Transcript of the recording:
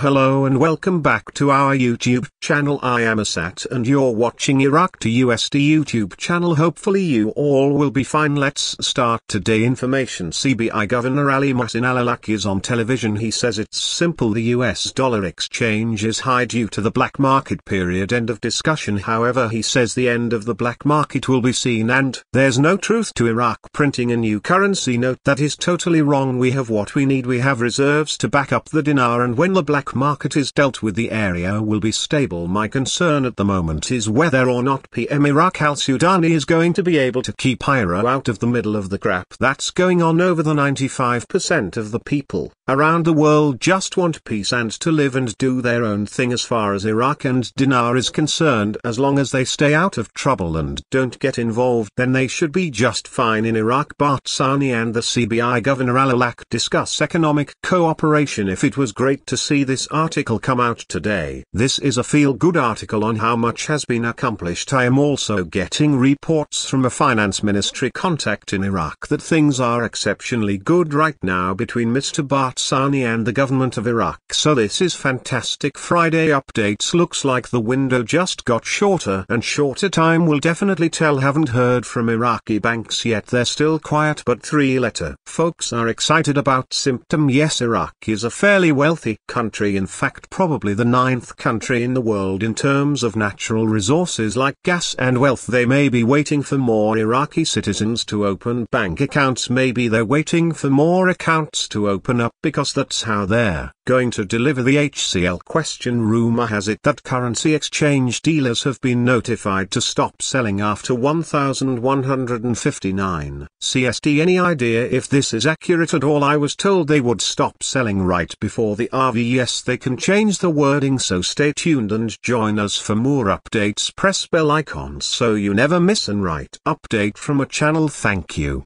Hello and welcome back to our YouTube channel. I am Asat and you're watching Iraq to USD YouTube channel. Hopefully you all will be fine. Let's start today. Information. CBI Governor Ali Mohsin Al-Allaq is on television. He says it's simple. The US dollar exchange is high due to the black market period. End of discussion. However he says the end of the black market will be seen and there's no truth to Iraq printing a new currency. Note that is totally wrong. We have what we need. We have reserves to back up the dinar and when the black market is dealt with the area will be stable. My concern at the moment is whether or not PM Iraq al-Sudani is going to be able to keep IRA out of the middle of the crap that's going on over the 95% of the people around the world just want peace and to live and do their own thing as far as Iraq and Dinar is concerned as long as they stay out of trouble and don't get involved then they should be just fine in Iraq Barzani and the CBI Governor Al-Allaq discuss economic cooperation if it was great to see this article come out today. This is a feel-good article on how much has been accomplished. I am also getting reports from a finance ministry contact in Iraq that things are exceptionally good right now between Mr. Barzani and the government of Iraq. So this is fantastic. Friday updates looks like the window just got shorter and shorter time will definitely tell haven't heard from Iraqi banks yet they're still quiet but three letter. Folks are excited about symptom yes Iraq is a fairly wealthy country in fact probably the ninth country in the world in terms of natural resources like gas and wealth they may be waiting for more Iraqi citizens to open bank accounts maybe they're waiting for more accounts to open up because that's how they're going to deliver the HCL question rumor. Has it that currency exchange dealers have been notified to stop selling after 1159 CST any idea if this is accurate at all? I was told they would stop selling right before the RVS they can change the wording so stay tuned and join us for more updates. Press bell icon so you never miss an right update from a channel. Thank you.